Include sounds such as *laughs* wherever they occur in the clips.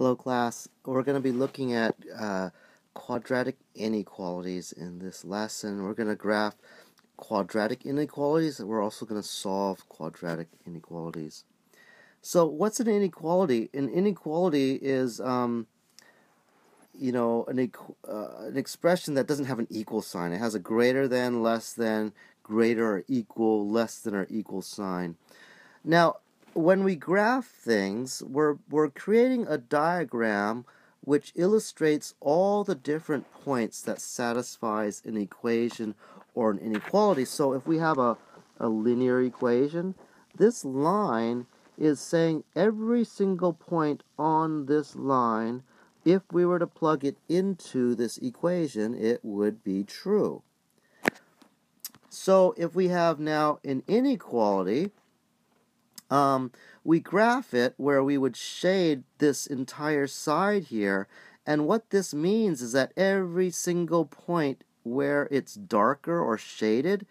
Hello class, we're going to be looking at uh, quadratic inequalities in this lesson. We're going to graph quadratic inequalities and we're also going to solve quadratic inequalities. So what's an inequality? An inequality is um, you know an, uh, an expression that doesn't have an equal sign. It has a greater than, less than, greater or equal, less than or equal sign. Now when we graph things, we're, we're creating a diagram which illustrates all the different points that satisfies an equation or an inequality. So if we have a, a linear equation, this line is saying every single point on this line, if we were to plug it into this equation, it would be true. So if we have now an inequality, um, we graph it where we would shade this entire side here. And what this means is that every single point where it's darker or shaded,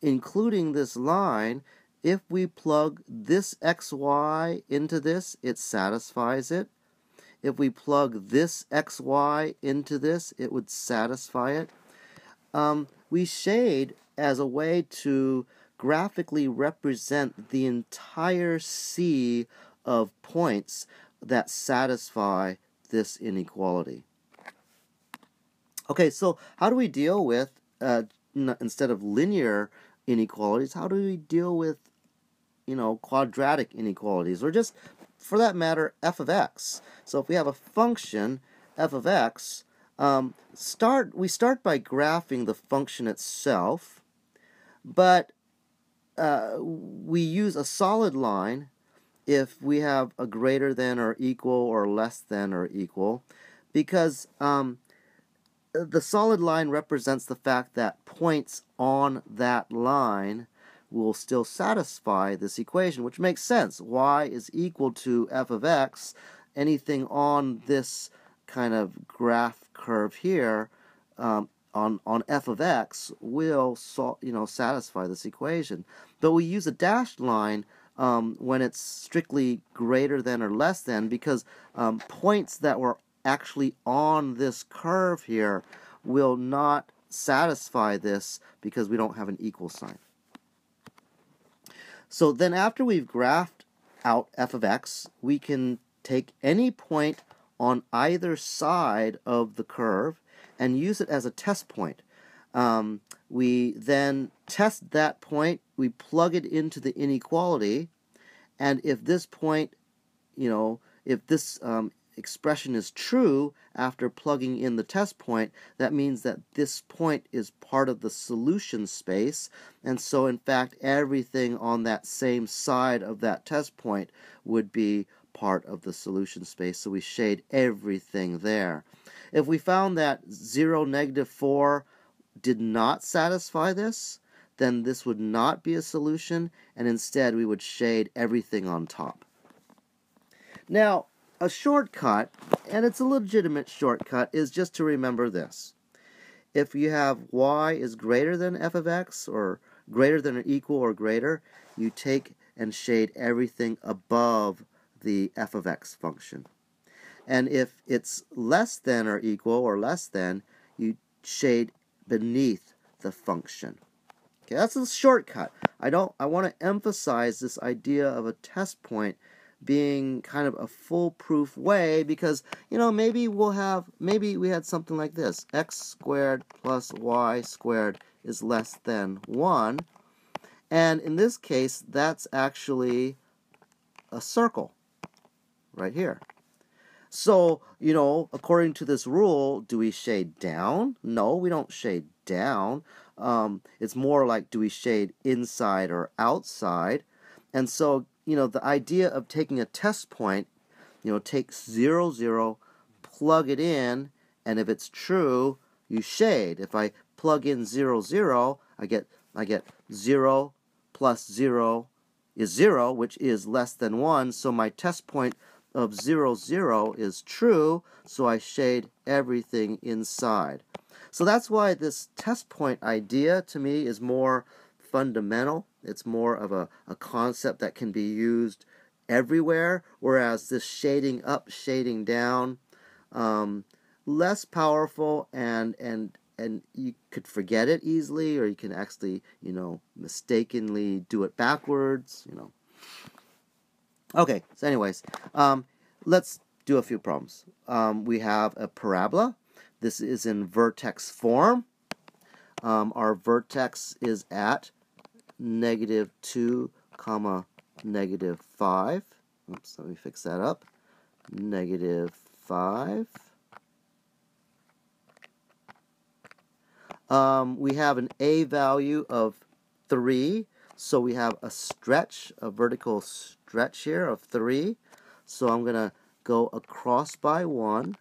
including this line, if we plug this xy into this, it satisfies it. If we plug this xy into this, it would satisfy it. Um, we shade as a way to graphically represent the entire sea of points that satisfy this inequality. Okay, so how do we deal with, uh, instead of linear inequalities, how do we deal with, you know, quadratic inequalities, or just, for that matter, f of x? So if we have a function, f of x, um, start we start by graphing the function itself, but we use a solid line if we have a greater than or equal or less than or equal because um, the solid line represents the fact that points on that line will still satisfy this equation, which makes sense. y is equal to f of x. Anything on this kind of graph curve here um, on, on f of x will you know satisfy this equation. But we use a dashed line um, when it's strictly greater than or less than because um, points that were actually on this curve here will not satisfy this because we don't have an equal sign. So then after we've graphed out f of x, we can take any point on either side of the curve and use it as a test point. Um, we then test that point, we plug it into the inequality, and if this point, you know, if this um, expression is true after plugging in the test point, that means that this point is part of the solution space, and so in fact everything on that same side of that test point would be part of the solution space, so we shade everything there. If we found that 0, negative 4 did not satisfy this, then this would not be a solution, and instead we would shade everything on top. Now, a shortcut, and it's a legitimate shortcut, is just to remember this. If you have y is greater than f of x, or greater than or equal or greater, you take and shade everything above the f of x function. And if it's less than or equal or less than, you shade beneath the function. Okay, that's a shortcut. I don't I want to emphasize this idea of a test point being kind of a foolproof way because you know maybe we'll have maybe we had something like this x squared plus y squared is less than 1 and in this case that's actually a circle right here so, you know, according to this rule, do we shade down? No, we don't shade down. Um, it's more like do we shade inside or outside? And so, you know, the idea of taking a test point, you know, take 0, 0, plug it in, and if it's true, you shade. If I plug in 0, 0, I get, I get 0 plus 0 is 0, which is less than 1, so my test point of 0, 0 is true, so I shade everything inside. So that's why this test point idea to me is more fundamental. It's more of a, a concept that can be used everywhere, whereas this shading up, shading down, um, less powerful and and and you could forget it easily, or you can actually, you know, mistakenly do it backwards, you know. Okay, so anyways, um, let's do a few problems. Um, we have a parabola. This is in vertex form. Um, our vertex is at negative 2 comma negative 5. Oops, let me fix that up. Negative 5. Um, we have an A value of 3, so we have a stretch, a vertical stretch here of 3. So I'm going to go across by 1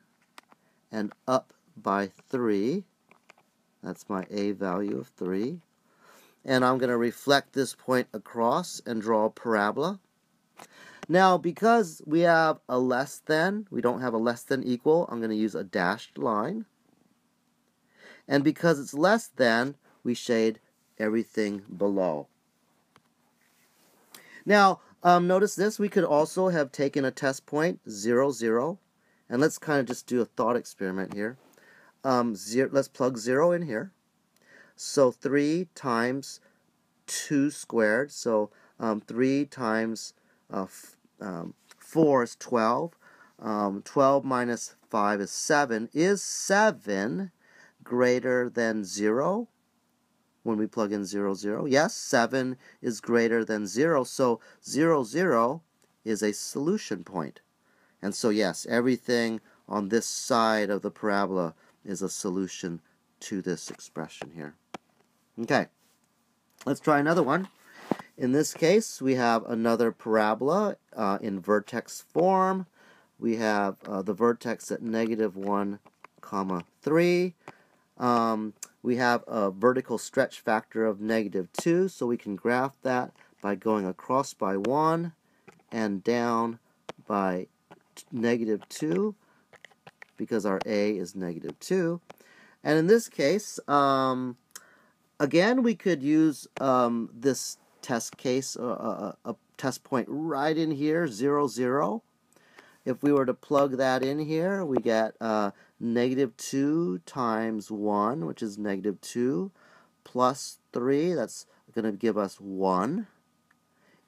and up by 3. That's my A value of 3. And I'm going to reflect this point across and draw a parabola. Now, because we have a less than, we don't have a less than equal, I'm going to use a dashed line. And because it's less than, we shade everything below. Now, um, notice this, we could also have taken a test point, 0, 0. And let's kind of just do a thought experiment here. Um, zero, let's plug 0 in here. So 3 times 2 squared, so um, 3 times uh, um, 4 is 12. Um, 12 minus 5 is 7. Is 7 greater than 0? When we plug in 0, 0. Yes, 7 is greater than 0, so 0, 0 is a solution point. And so yes, everything on this side of the parabola is a solution to this expression here. Okay, let's try another one. In this case, we have another parabola uh, in vertex form. We have uh, the vertex at negative 1 comma 3. Um, we have a vertical stretch factor of negative 2, so we can graph that by going across by 1 and down by negative 2 because our A is negative 2. And in this case, um, again, we could use um, this test case, uh, a, a test point right in here, 0, 0. If we were to plug that in here, we get uh, negative 2 times 1, which is negative 2, plus 3, that's going to give us 1.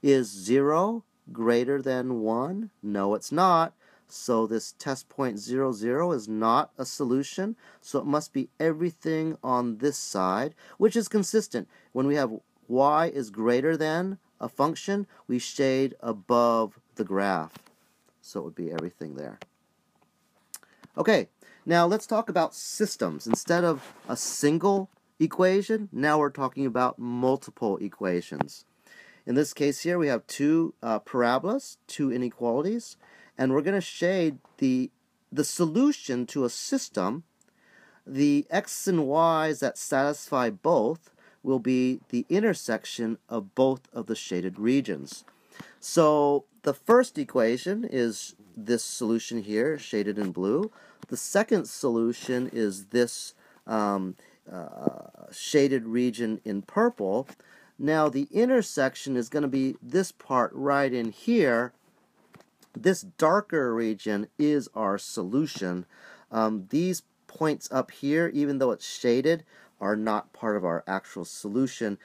Is 0 greater than 1? No, it's not. So this test point 0, 0 is not a solution. So it must be everything on this side, which is consistent. When we have y is greater than a function, we shade above the graph. So it would be everything there. Okay, now let's talk about systems. Instead of a single equation, now we're talking about multiple equations. In this case here, we have two uh, parabolas, two inequalities, and we're going to shade the, the solution to a system. The x and y's that satisfy both will be the intersection of both of the shaded regions. So the first equation is this solution here, shaded in blue. The second solution is this um, uh, shaded region in purple. Now the intersection is going to be this part right in here. This darker region is our solution. Um, these points up here, even though it's shaded, are not part of our actual solution.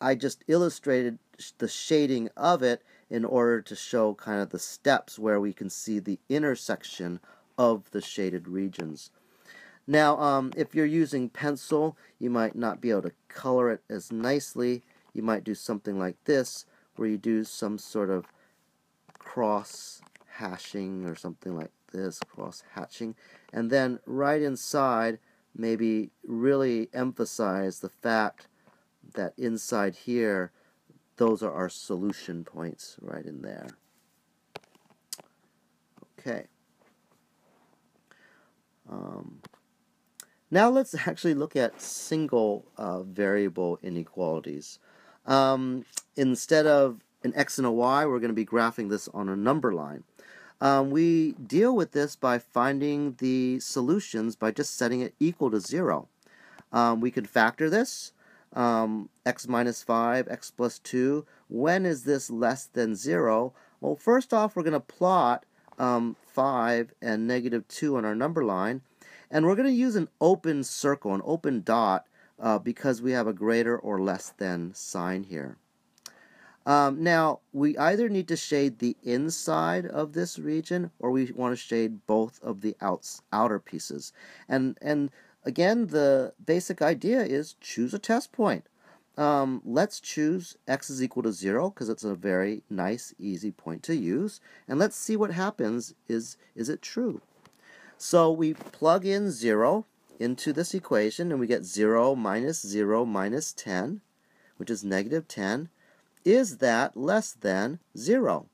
I just illustrated the shading of it in order to show kind of the steps where we can see the intersection of the shaded regions. Now, um, if you're using pencil, you might not be able to color it as nicely. You might do something like this, where you do some sort of cross hashing or something like this, cross hatching. And then right inside, maybe really emphasize the fact that inside here, those are our solution points right in there. Okay. Um, now let's actually look at single uh, variable inequalities. Um, instead of an x and a y, we're going to be graphing this on a number line. Um, we deal with this by finding the solutions by just setting it equal to 0. Um, we can factor this, um, x minus 5, x plus 2. When is this less than 0? Well, first off, we're going to plot um, 5 and negative 2 on our number line. And we're going to use an open circle, an open dot, uh, because we have a greater or less than sign here. Um, now, we either need to shade the inside of this region or we want to shade both of the outs, outer pieces. And, and again, the basic idea is choose a test point. Um, let's choose x is equal to 0 because it's a very nice, easy point to use. And let's see what happens. Is, is it true? So we plug in 0 into this equation and we get 0 minus 0 minus 10, which is negative 10. Is that less than 0?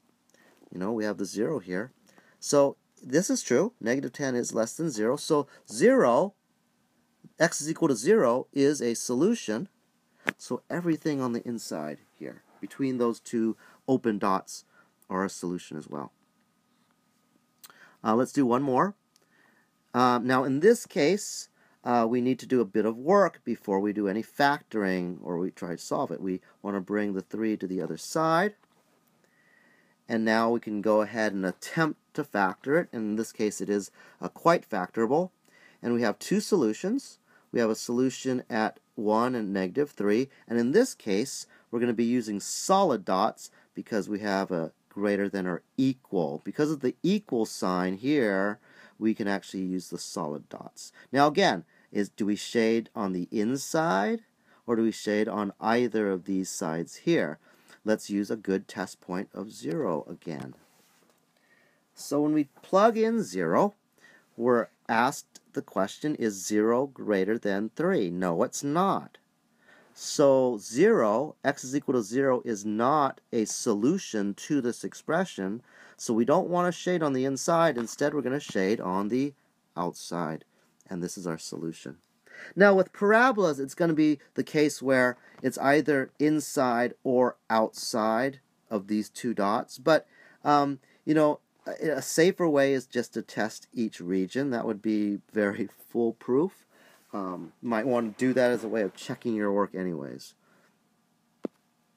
You know, we have the 0 here. So this is true. Negative 10 is less than 0. So 0, x is equal to 0, is a solution so everything on the inside here, between those two open dots, are a solution as well. Uh, let's do one more. Um, now in this case, uh, we need to do a bit of work before we do any factoring or we try to solve it. We want to bring the 3 to the other side. And now we can go ahead and attempt to factor it. In this case, it is uh, quite factorable. And we have two solutions. We have a solution at 1 and negative 3. And in this case, we're going to be using solid dots because we have a greater than or equal. Because of the equal sign here, we can actually use the solid dots. Now again, is do we shade on the inside or do we shade on either of these sides here? Let's use a good test point of 0 again. So when we plug in 0, we're asked the question, is 0 greater than 3? No, it's not. So 0, x is equal to 0, is not a solution to this expression. So we don't want to shade on the inside. Instead, we're going to shade on the outside. And this is our solution. Now, with parabolas, it's going to be the case where it's either inside or outside of these two dots. But, um, you know, a safer way is just to test each region. That would be very *laughs* foolproof. Um, might want to do that as a way of checking your work anyways.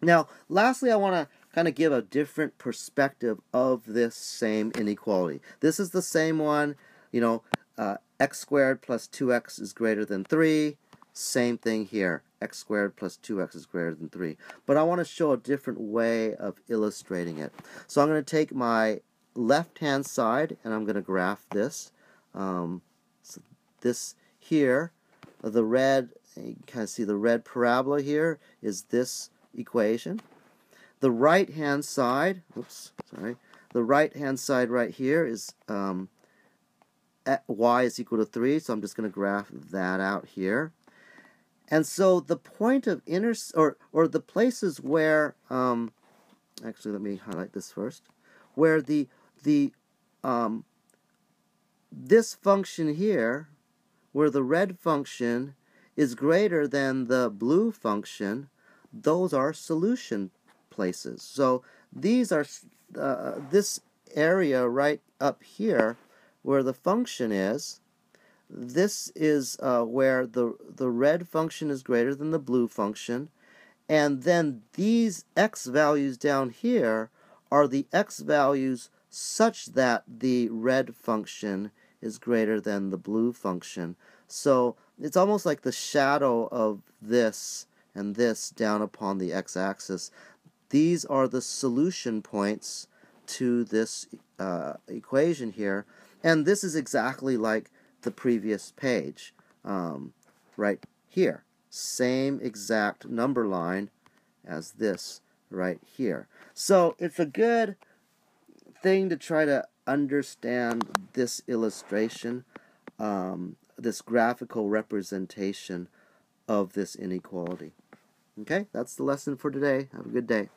Now, lastly, I want to kind of give a different perspective of this same inequality. This is the same one, you know, uh, x squared plus 2x is greater than 3. Same thing here, x squared plus 2x is greater than 3. But I want to show a different way of illustrating it. So I'm going to take my left hand side and I'm going to graph this. Um, so this here, the red, you kind of see the red parabola here is this equation. The right hand side, oops, sorry, the right hand side right here is um, y is equal to 3, so I'm just going to graph that out here. And so the point of inter or or the places where um, actually let me highlight this first, where the the um, this function here, where the red function is greater than the blue function, those are solution places. So these are uh, this area right up here where the function is. This is uh, where the the red function is greater than the blue function, and then these x values down here are the x values such that the red function is greater than the blue function. So it's almost like the shadow of this and this down upon the x-axis. These are the solution points to this uh, equation here. And this is exactly like the previous page, um, right here. Same exact number line as this right here. So it's a good thing to try to understand this illustration, um, this graphical representation of this inequality. Okay, that's the lesson for today. Have a good day.